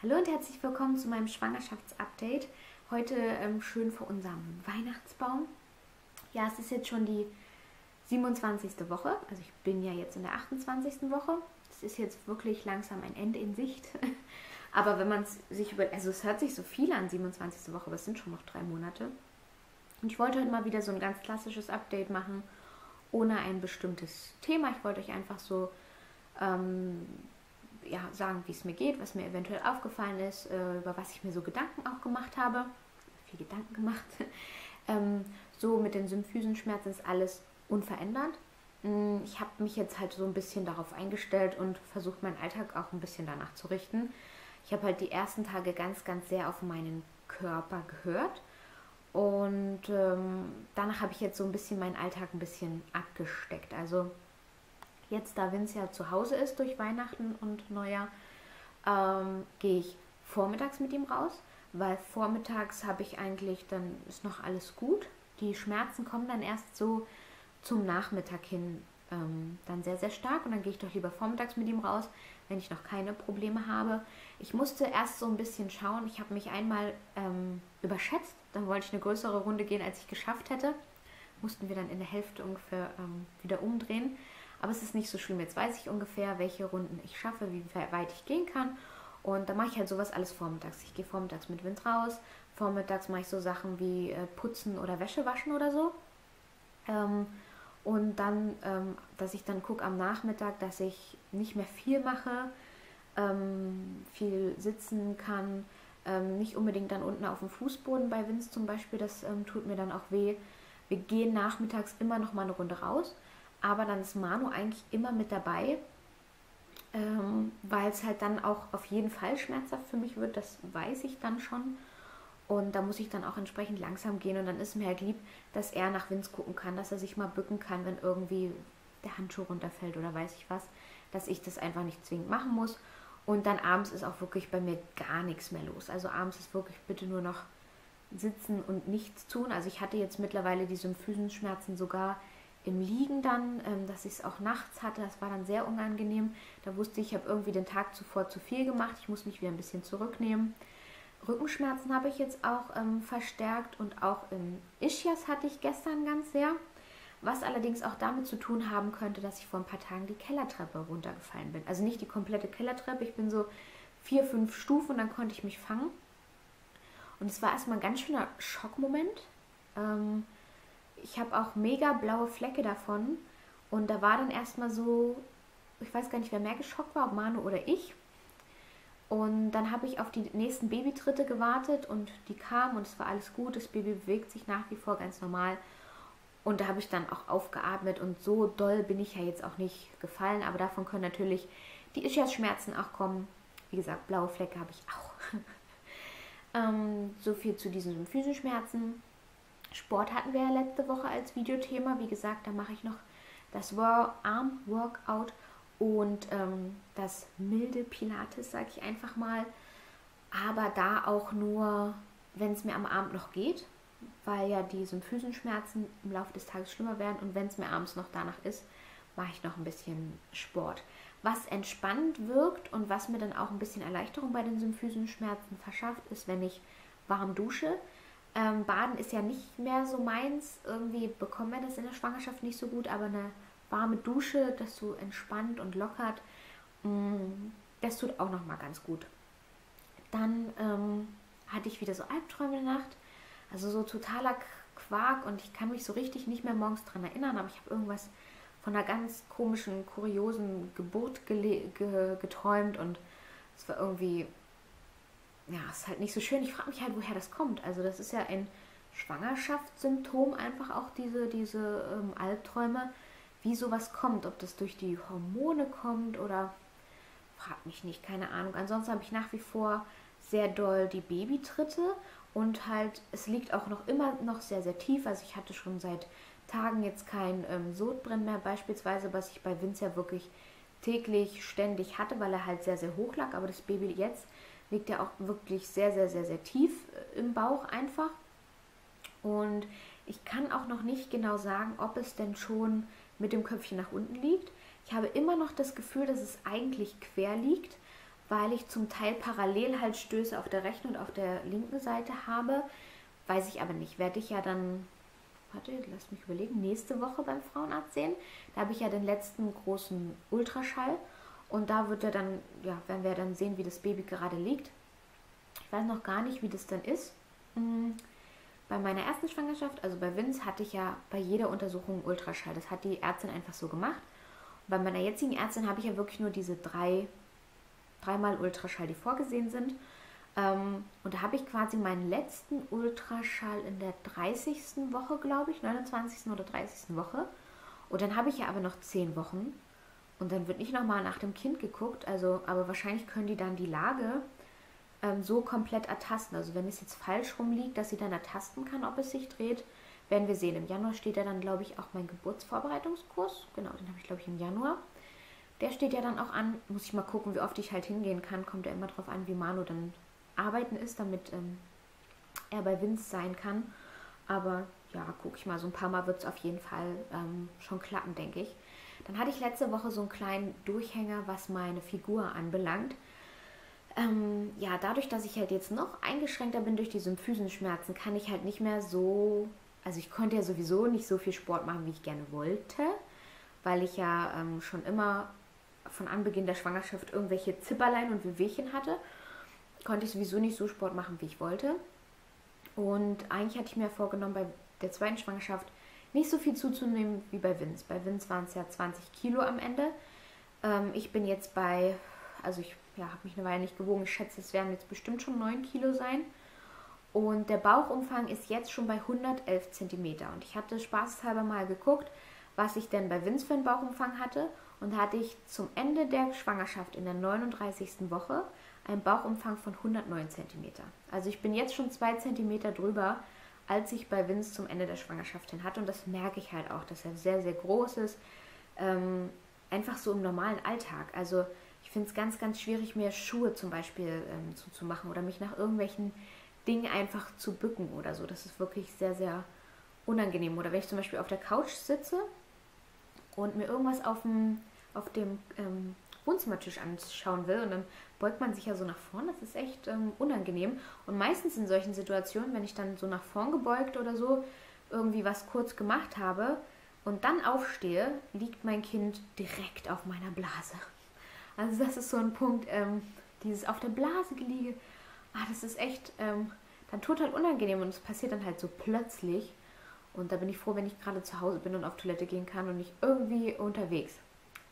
Hallo und herzlich willkommen zu meinem Schwangerschaftsupdate. Heute ähm, schön vor unserem Weihnachtsbaum. Ja, es ist jetzt schon die 27. Woche. Also ich bin ja jetzt in der 28. Woche. Es ist jetzt wirklich langsam ein Ende in Sicht. aber wenn man es sich über... Also es hört sich so viel an, 27. Woche, aber es sind schon noch drei Monate. Und ich wollte heute mal wieder so ein ganz klassisches Update machen, ohne ein bestimmtes Thema. Ich wollte euch einfach so... Ähm, ja, sagen, wie es mir geht, was mir eventuell aufgefallen ist, äh, über was ich mir so Gedanken auch gemacht habe. Viel Gedanken gemacht. ähm, so mit den Symphysenschmerzen ist alles unverändert. Mm, ich habe mich jetzt halt so ein bisschen darauf eingestellt und versucht, meinen Alltag auch ein bisschen danach zu richten. Ich habe halt die ersten Tage ganz, ganz sehr auf meinen Körper gehört. Und ähm, danach habe ich jetzt so ein bisschen meinen Alltag ein bisschen abgesteckt. Also Jetzt, da Vince ja zu Hause ist durch Weihnachten und Neujahr, ähm, gehe ich vormittags mit ihm raus, weil vormittags habe ich eigentlich, dann ist noch alles gut. Die Schmerzen kommen dann erst so zum Nachmittag hin ähm, dann sehr, sehr stark und dann gehe ich doch lieber vormittags mit ihm raus, wenn ich noch keine Probleme habe. Ich musste erst so ein bisschen schauen. Ich habe mich einmal ähm, überschätzt. Dann wollte ich eine größere Runde gehen, als ich geschafft hätte. Mussten wir dann in der Hälfte ungefähr ähm, wieder umdrehen. Aber es ist nicht so schlimm. Jetzt weiß ich ungefähr, welche Runden ich schaffe, wie weit ich gehen kann. Und da mache ich halt sowas alles vormittags. Ich gehe vormittags mit Wind raus. Vormittags mache ich so Sachen wie äh, putzen oder Wäsche waschen oder so. Ähm, und dann, ähm, dass ich dann gucke am Nachmittag, dass ich nicht mehr viel mache, ähm, viel sitzen kann, ähm, nicht unbedingt dann unten auf dem Fußboden bei Vince zum Beispiel, das ähm, tut mir dann auch weh. Wir gehen nachmittags immer noch mal eine Runde raus aber dann ist Manu eigentlich immer mit dabei, ähm, weil es halt dann auch auf jeden Fall schmerzhaft für mich wird, das weiß ich dann schon. Und da muss ich dann auch entsprechend langsam gehen und dann ist mir halt lieb, dass er nach Vince gucken kann, dass er sich mal bücken kann, wenn irgendwie der Handschuh runterfällt oder weiß ich was, dass ich das einfach nicht zwingend machen muss. Und dann abends ist auch wirklich bei mir gar nichts mehr los. Also abends ist wirklich bitte nur noch sitzen und nichts tun. Also ich hatte jetzt mittlerweile die Symphysenschmerzen sogar im Liegen dann, ähm, dass ich es auch nachts hatte. Das war dann sehr unangenehm. Da wusste ich, ich habe irgendwie den Tag zuvor zu viel gemacht. Ich muss mich wieder ein bisschen zurücknehmen. Rückenschmerzen habe ich jetzt auch ähm, verstärkt und auch im Ischias hatte ich gestern ganz sehr. Was allerdings auch damit zu tun haben könnte, dass ich vor ein paar Tagen die Kellertreppe runtergefallen bin. Also nicht die komplette Kellertreppe, ich bin so vier, fünf Stufen und dann konnte ich mich fangen. Und es war erstmal ein ganz schöner Schockmoment. Ähm, ich habe auch mega blaue Flecke davon. Und da war dann erstmal so, ich weiß gar nicht, wer mehr geschockt war, ob Manu oder ich. Und dann habe ich auf die nächsten Babytritte gewartet und die kamen und es war alles gut. Das Baby bewegt sich nach wie vor ganz normal. Und da habe ich dann auch aufgeatmet und so doll bin ich ja jetzt auch nicht gefallen. Aber davon können natürlich die Ischias-Schmerzen auch kommen. Wie gesagt, blaue Flecke habe ich auch. ähm, so viel zu diesen Symphysenschmerzen. Sport hatten wir ja letzte Woche als Videothema. Wie gesagt, da mache ich noch das Arm-Workout und ähm, das milde Pilates, sage ich einfach mal. Aber da auch nur, wenn es mir am Abend noch geht, weil ja die Symphysenschmerzen im Laufe des Tages schlimmer werden. Und wenn es mir abends noch danach ist, mache ich noch ein bisschen Sport. Was entspannt wirkt und was mir dann auch ein bisschen Erleichterung bei den Symphysenschmerzen verschafft, ist, wenn ich warm dusche. Ähm, Baden ist ja nicht mehr so meins. Irgendwie bekommen wir das in der Schwangerschaft nicht so gut, aber eine warme Dusche, das so entspannt und lockert, mh, mm, das tut auch nochmal ganz gut. Dann ähm, hatte ich wieder so Albträume in der Nacht, also so totaler Quark und ich kann mich so richtig nicht mehr morgens dran erinnern, aber ich habe irgendwas von einer ganz komischen, kuriosen Geburt ge geträumt und es war irgendwie ja, ist halt nicht so schön. Ich frage mich halt, woher das kommt. Also das ist ja ein Schwangerschaftssymptom, einfach auch diese, diese ähm, Albträume, wie sowas kommt. Ob das durch die Hormone kommt oder frag mich nicht, keine Ahnung. Ansonsten habe ich nach wie vor sehr doll die Babytritte und halt, es liegt auch noch immer noch sehr, sehr tief. Also ich hatte schon seit Tagen jetzt kein ähm, Sodbrennen mehr beispielsweise, was ich bei Vince ja wirklich täglich ständig hatte, weil er halt sehr, sehr hoch lag. Aber das Baby jetzt liegt ja auch wirklich sehr, sehr, sehr, sehr tief äh, im Bauch einfach. Und ich kann auch noch nicht genau sagen, ob es denn schon mit dem Köpfchen nach unten liegt. Ich habe immer noch das Gefühl, dass es eigentlich quer liegt, weil ich zum Teil Parallelhalsstöße auf der rechten und auf der linken Seite habe. Weiß ich aber nicht. Werde ich ja dann, warte, lass mich überlegen, nächste Woche beim Frauenarzt sehen. Da habe ich ja den letzten großen Ultraschall. Und da wird er dann, ja, werden wir dann sehen, wie das Baby gerade liegt. Ich weiß noch gar nicht, wie das dann ist. Hm, bei meiner ersten Schwangerschaft, also bei Vince, hatte ich ja bei jeder Untersuchung Ultraschall. Das hat die Ärztin einfach so gemacht. Und bei meiner jetzigen Ärztin habe ich ja wirklich nur diese drei, dreimal Ultraschall, die vorgesehen sind. Ähm, und da habe ich quasi meinen letzten Ultraschall in der 30. Woche, glaube ich, 29. oder 30. Woche. Und dann habe ich ja aber noch 10 Wochen. Und dann wird nicht nochmal nach dem Kind geguckt. Also, aber wahrscheinlich können die dann die Lage ähm, so komplett ertasten. Also wenn es jetzt falsch rumliegt, dass sie dann ertasten kann, ob es sich dreht, werden wir sehen. Im Januar steht ja dann, glaube ich, auch mein Geburtsvorbereitungskurs. Genau, den habe ich, glaube ich, im Januar. Der steht ja dann auch an. Muss ich mal gucken, wie oft ich halt hingehen kann. Kommt ja immer darauf an, wie Manu dann arbeiten ist, damit ähm, er bei Vince sein kann. Aber ja, gucke ich mal. So ein paar Mal wird es auf jeden Fall ähm, schon klappen, denke ich. Dann hatte ich letzte Woche so einen kleinen Durchhänger, was meine Figur anbelangt. Ähm, ja, dadurch, dass ich halt jetzt noch eingeschränkter bin durch die Symphysenschmerzen, kann ich halt nicht mehr so, also ich konnte ja sowieso nicht so viel Sport machen, wie ich gerne wollte, weil ich ja ähm, schon immer von Anbeginn der Schwangerschaft irgendwelche Zipperlein und Wehwehchen hatte, konnte ich sowieso nicht so Sport machen, wie ich wollte. Und eigentlich hatte ich mir vorgenommen, bei der zweiten Schwangerschaft nicht so viel zuzunehmen wie bei Vince. Bei Vince waren es ja 20 Kilo am Ende. Ähm, ich bin jetzt bei, also ich ja, habe mich eine Weile nicht gewogen. Ich schätze, es werden jetzt bestimmt schon 9 Kilo sein. Und der Bauchumfang ist jetzt schon bei 111 cm. Und ich hatte spaßhalber mal geguckt, was ich denn bei Vince für einen Bauchumfang hatte. Und hatte ich zum Ende der Schwangerschaft in der 39. Woche einen Bauchumfang von 109 cm. Also ich bin jetzt schon 2 cm drüber, als ich bei Vince zum Ende der Schwangerschaft hin hatte. Und das merke ich halt auch, dass er sehr, sehr groß ist. Ähm, einfach so im normalen Alltag. Also ich finde es ganz, ganz schwierig, mir Schuhe zum Beispiel ähm, zuzumachen oder mich nach irgendwelchen Dingen einfach zu bücken oder so. Das ist wirklich sehr, sehr unangenehm. Oder wenn ich zum Beispiel auf der Couch sitze und mir irgendwas auf dem, auf dem ähm, Wohnzimmertisch anschauen will und dann beugt man sich ja so nach vorn. Das ist echt ähm, unangenehm. Und meistens in solchen Situationen, wenn ich dann so nach vorn gebeugt oder so irgendwie was kurz gemacht habe und dann aufstehe, liegt mein Kind direkt auf meiner Blase. Also das ist so ein Punkt, ähm, dieses auf der Blase geliege, ah, das ist echt ähm, dann total unangenehm und es passiert dann halt so plötzlich. Und da bin ich froh, wenn ich gerade zu Hause bin und auf Toilette gehen kann und nicht irgendwie unterwegs.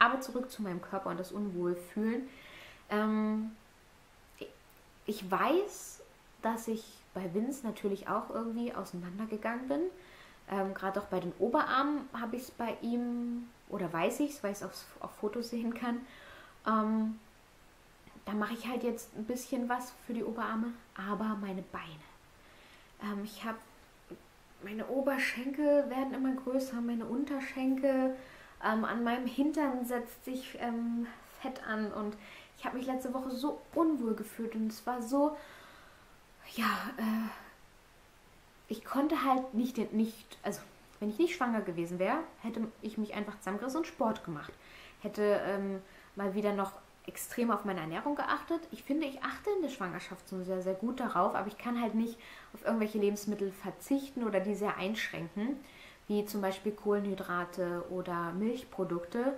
Aber zurück zu meinem Körper und das Unwohlfühlen. Ähm, ich weiß, dass ich bei Vince natürlich auch irgendwie auseinandergegangen bin. Ähm, Gerade auch bei den Oberarmen habe ich es bei ihm, oder weiß ich es, weil ich es auf, auf Fotos sehen kann, ähm, da mache ich halt jetzt ein bisschen was für die Oberarme, aber meine Beine. Ähm, ich habe meine Oberschenkel werden immer größer, meine Unterschenkel. Ähm, an meinem Hintern setzt sich ähm, Fett an und ich habe mich letzte Woche so unwohl gefühlt und es war so, ja, äh, ich konnte halt nicht, nicht, also wenn ich nicht schwanger gewesen wäre, hätte ich mich einfach zusammengerissen und Sport gemacht. Hätte ähm, mal wieder noch extrem auf meine Ernährung geachtet. Ich finde, ich achte in der Schwangerschaft so sehr, sehr gut darauf, aber ich kann halt nicht auf irgendwelche Lebensmittel verzichten oder die sehr einschränken, wie zum Beispiel Kohlenhydrate oder Milchprodukte.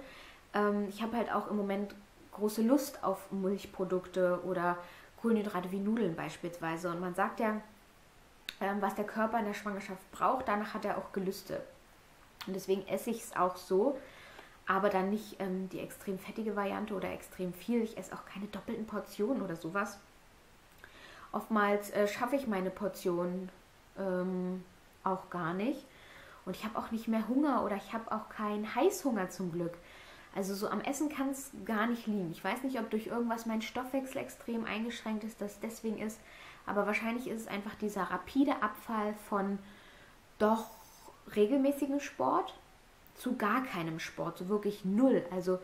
Ähm, ich habe halt auch im Moment große Lust auf Milchprodukte oder Kohlenhydrate wie Nudeln beispielsweise. Und man sagt ja, ähm, was der Körper in der Schwangerschaft braucht, danach hat er auch Gelüste. Und deswegen esse ich es auch so, aber dann nicht ähm, die extrem fettige Variante oder extrem viel. Ich esse auch keine doppelten Portionen oder sowas. Oftmals äh, schaffe ich meine Portionen ähm, auch gar nicht. Und ich habe auch nicht mehr Hunger oder ich habe auch keinen Heißhunger zum Glück. Also so am Essen kann es gar nicht liegen. Ich weiß nicht, ob durch irgendwas mein Stoffwechsel extrem eingeschränkt ist, dass deswegen ist. Aber wahrscheinlich ist es einfach dieser rapide Abfall von doch regelmäßigen Sport zu gar keinem Sport, so wirklich null. Also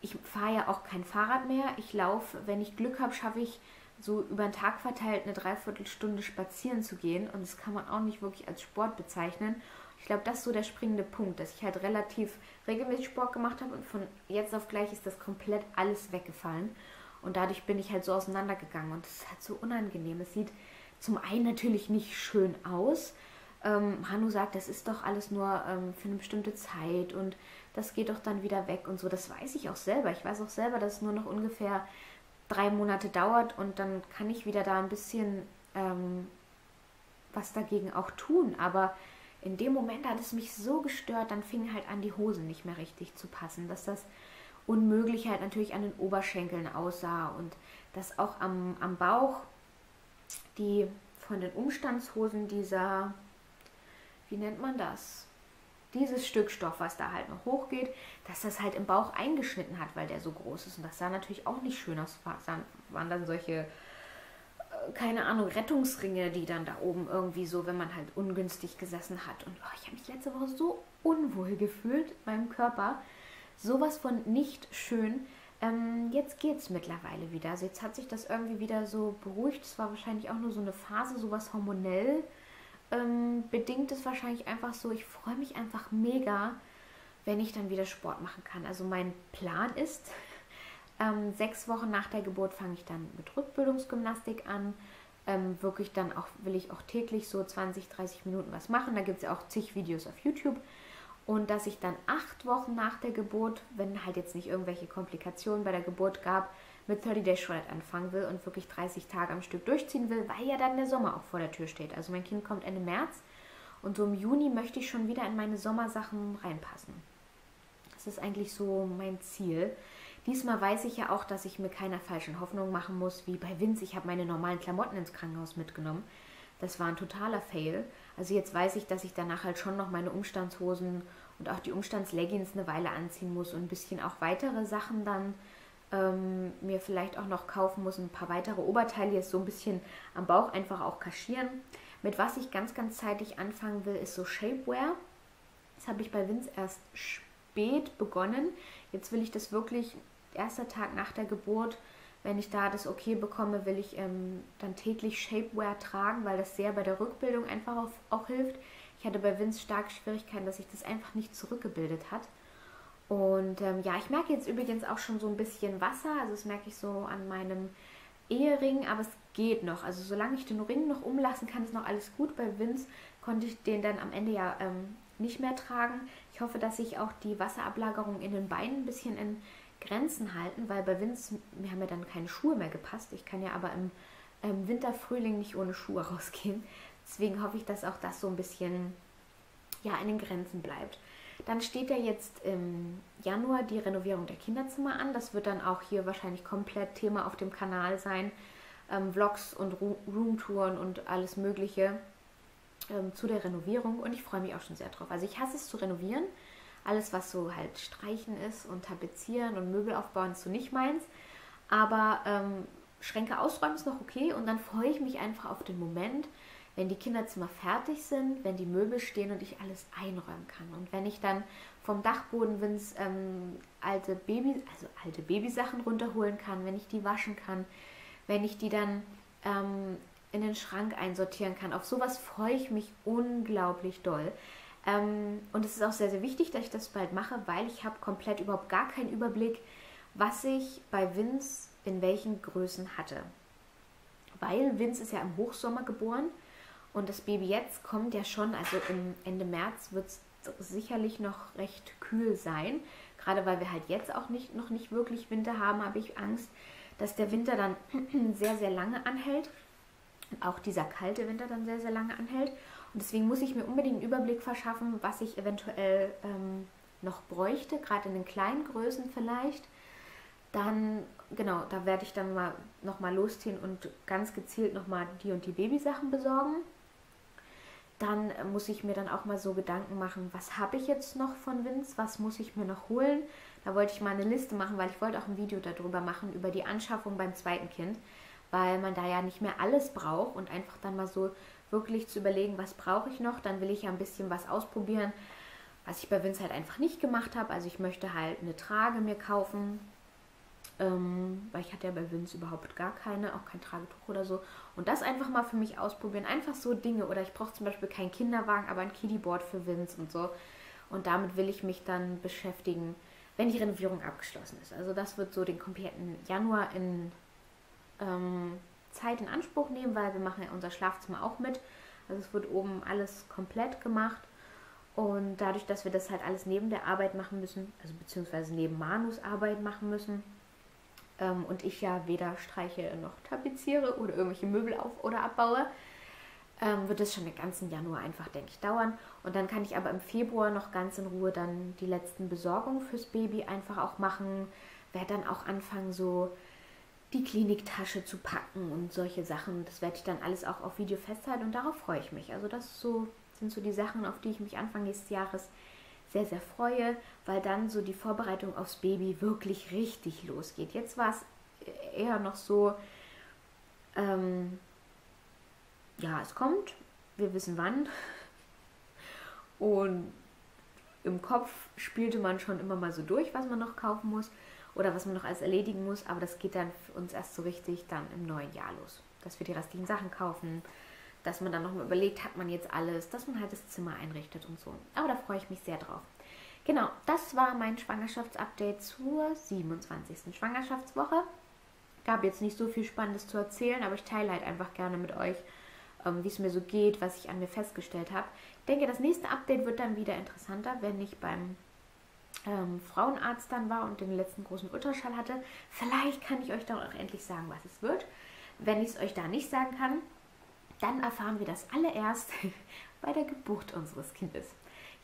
ich fahre ja auch kein Fahrrad mehr. Ich laufe, wenn ich Glück habe, schaffe ich so über den Tag verteilt eine Dreiviertelstunde spazieren zu gehen. Und das kann man auch nicht wirklich als Sport bezeichnen. Ich glaube, das ist so der springende Punkt, dass ich halt relativ regelmäßig Sport gemacht habe und von jetzt auf gleich ist das komplett alles weggefallen. Und dadurch bin ich halt so auseinandergegangen und es ist halt so unangenehm. Es sieht zum einen natürlich nicht schön aus. Ähm, Hanu sagt, das ist doch alles nur ähm, für eine bestimmte Zeit und das geht doch dann wieder weg und so. Das weiß ich auch selber. Ich weiß auch selber, dass es nur noch ungefähr drei Monate dauert und dann kann ich wieder da ein bisschen ähm, was dagegen auch tun. Aber in dem Moment hat es mich so gestört, dann fing halt an, die Hose nicht mehr richtig zu passen, dass das unmöglich halt natürlich an den Oberschenkeln aussah und dass auch am, am Bauch die von den Umstandshosen dieser, wie nennt man das? Dieses Stück Stoff, was da halt noch hochgeht, dass das halt im Bauch eingeschnitten hat, weil der so groß ist. Und das sah natürlich auch nicht schön aus. Waren dann solche, keine Ahnung, Rettungsringe, die dann da oben irgendwie so, wenn man halt ungünstig gesessen hat. Und oh, ich habe mich letzte Woche so unwohl gefühlt in meinem Körper. Sowas von nicht schön. Ähm, jetzt geht es mittlerweile wieder. Also jetzt hat sich das irgendwie wieder so beruhigt. Es war wahrscheinlich auch nur so eine Phase, sowas hormonell ähm, bedingt es wahrscheinlich einfach so. Ich freue mich einfach mega, wenn ich dann wieder Sport machen kann. Also mein Plan ist, ähm, sechs Wochen nach der Geburt fange ich dann mit Rückbildungsgymnastik an. Ähm, wirklich dann auch, will ich auch täglich so 20, 30 Minuten was machen. Da gibt es ja auch zig Videos auf YouTube und dass ich dann acht Wochen nach der Geburt, wenn halt jetzt nicht irgendwelche Komplikationen bei der Geburt gab, mit 30 Day Shred anfangen will und wirklich 30 Tage am Stück durchziehen will, weil ja dann der Sommer auch vor der Tür steht. Also mein Kind kommt Ende März und so im Juni möchte ich schon wieder in meine Sommersachen reinpassen. Das ist eigentlich so mein Ziel. Diesmal weiß ich ja auch, dass ich mir keine falschen Hoffnungen machen muss, wie bei Vince. Ich habe meine normalen Klamotten ins Krankenhaus mitgenommen. Das war ein totaler Fail. Also jetzt weiß ich, dass ich danach halt schon noch meine Umstandshosen und auch die Umstandsleggings eine Weile anziehen muss und ein bisschen auch weitere Sachen dann ähm, mir vielleicht auch noch kaufen muss. Ein paar weitere Oberteile jetzt so ein bisschen am Bauch einfach auch kaschieren. Mit was ich ganz, ganz zeitig anfangen will, ist so Shapewear. Das habe ich bei Vince erst spät begonnen. Jetzt will ich das wirklich, erster Tag nach der Geburt, wenn ich da das okay bekomme, will ich ähm, dann täglich Shapewear tragen, weil das sehr bei der Rückbildung einfach auch, auch hilft. Ich hatte bei Vince starke Schwierigkeiten, dass sich das einfach nicht zurückgebildet hat. Und ähm, ja, ich merke jetzt übrigens auch schon so ein bisschen Wasser, also das merke ich so an meinem Ehering, aber es geht noch. Also solange ich den Ring noch umlassen kann, ist noch alles gut. Bei Vince konnte ich den dann am Ende ja ähm, nicht mehr tragen. Ich hoffe, dass sich auch die Wasserablagerung in den Beinen ein bisschen in Grenzen halten, weil bei Vince, mir haben ja dann keine Schuhe mehr gepasst. Ich kann ja aber im, im Winter, Frühling nicht ohne Schuhe rausgehen. Deswegen hoffe ich, dass auch das so ein bisschen ja, in den Grenzen bleibt. Dann steht ja jetzt im Januar die Renovierung der Kinderzimmer an. Das wird dann auch hier wahrscheinlich komplett Thema auf dem Kanal sein. Ähm, Vlogs und Roomtouren und alles Mögliche ähm, zu der Renovierung. Und ich freue mich auch schon sehr drauf. Also ich hasse es zu renovieren. Alles, was so halt streichen ist und tapezieren und Möbel aufbauen, ist so nicht meins. Aber ähm, Schränke ausräumen ist noch okay. Und dann freue ich mich einfach auf den Moment, wenn die Kinderzimmer fertig sind, wenn die Möbel stehen und ich alles einräumen kann. Und wenn ich dann vom Dachboden, wenn es ähm, alte Baby, also alte Babysachen runterholen kann, wenn ich die waschen kann, wenn ich die dann ähm, in den Schrank einsortieren kann. Auf sowas freue ich mich unglaublich doll. Ähm, und es ist auch sehr, sehr wichtig, dass ich das bald mache, weil ich habe komplett überhaupt gar keinen Überblick, was ich bei Vince in welchen Größen hatte. Weil Vince ist ja im Hochsommer geboren und das Baby jetzt kommt ja schon, also im Ende März wird es sicherlich noch recht kühl sein. Gerade weil wir halt jetzt auch nicht, noch nicht wirklich Winter haben, habe ich Angst, dass der Winter dann sehr, sehr lange anhält. Auch dieser kalte Winter dann sehr, sehr lange anhält. Und deswegen muss ich mir unbedingt einen Überblick verschaffen, was ich eventuell ähm, noch bräuchte, gerade in den kleinen Größen vielleicht. Dann, genau, da werde ich dann mal nochmal losziehen und ganz gezielt nochmal die und die Babysachen besorgen dann muss ich mir dann auch mal so Gedanken machen, was habe ich jetzt noch von Vince, was muss ich mir noch holen. Da wollte ich mal eine Liste machen, weil ich wollte auch ein Video darüber machen, über die Anschaffung beim zweiten Kind, weil man da ja nicht mehr alles braucht und einfach dann mal so wirklich zu überlegen, was brauche ich noch, dann will ich ja ein bisschen was ausprobieren, was ich bei Vince halt einfach nicht gemacht habe. Also ich möchte halt eine Trage mir kaufen, ähm, weil ich hatte ja bei Vince überhaupt gar keine, auch kein Tragetuch oder so. Und das einfach mal für mich ausprobieren. Einfach so Dinge. Oder ich brauche zum Beispiel keinen Kinderwagen, aber ein Kiddyboard für Vince und so. Und damit will ich mich dann beschäftigen, wenn die Renovierung abgeschlossen ist. Also das wird so den kompletten Januar in ähm, Zeit in Anspruch nehmen, weil wir machen ja unser Schlafzimmer auch mit. Also es wird oben alles komplett gemacht. Und dadurch, dass wir das halt alles neben der Arbeit machen müssen, also beziehungsweise neben Manus Arbeit machen müssen, ähm, und ich ja weder streiche noch tapeziere oder irgendwelche Möbel auf oder abbaue, ähm, wird es schon den ganzen Januar einfach, denke ich, dauern. Und dann kann ich aber im Februar noch ganz in Ruhe dann die letzten Besorgungen fürs Baby einfach auch machen. Werde dann auch anfangen, so die Kliniktasche zu packen und solche Sachen. Das werde ich dann alles auch auf Video festhalten und darauf freue ich mich. Also das so, sind so die Sachen, auf die ich mich Anfang nächstes Jahres sehr, sehr freue, weil dann so die Vorbereitung aufs Baby wirklich richtig losgeht. Jetzt war es eher noch so, ähm, ja, es kommt, wir wissen wann. Und im Kopf spielte man schon immer mal so durch, was man noch kaufen muss oder was man noch alles erledigen muss, aber das geht dann für uns erst so richtig dann im neuen Jahr los. Dass wir die restlichen Sachen kaufen, dass man dann nochmal überlegt, hat man jetzt alles, dass man halt das Zimmer einrichtet und so. Aber da freue ich mich sehr drauf. Genau, das war mein Schwangerschaftsupdate zur 27. Schwangerschaftswoche. Gab jetzt nicht so viel Spannendes zu erzählen, aber ich teile halt einfach gerne mit euch, ähm, wie es mir so geht, was ich an mir festgestellt habe. Ich denke, das nächste Update wird dann wieder interessanter, wenn ich beim ähm, Frauenarzt dann war und den letzten großen Ultraschall hatte. Vielleicht kann ich euch dann auch endlich sagen, was es wird. Wenn ich es euch da nicht sagen kann, dann erfahren wir das allererst bei der Geburt unseres Kindes.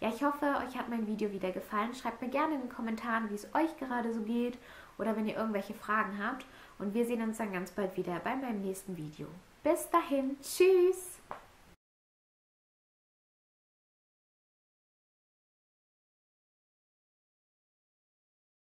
Ja, ich hoffe, euch hat mein Video wieder gefallen. Schreibt mir gerne in den Kommentaren, wie es euch gerade so geht oder wenn ihr irgendwelche Fragen habt. Und wir sehen uns dann ganz bald wieder bei meinem nächsten Video. Bis dahin, tschüss!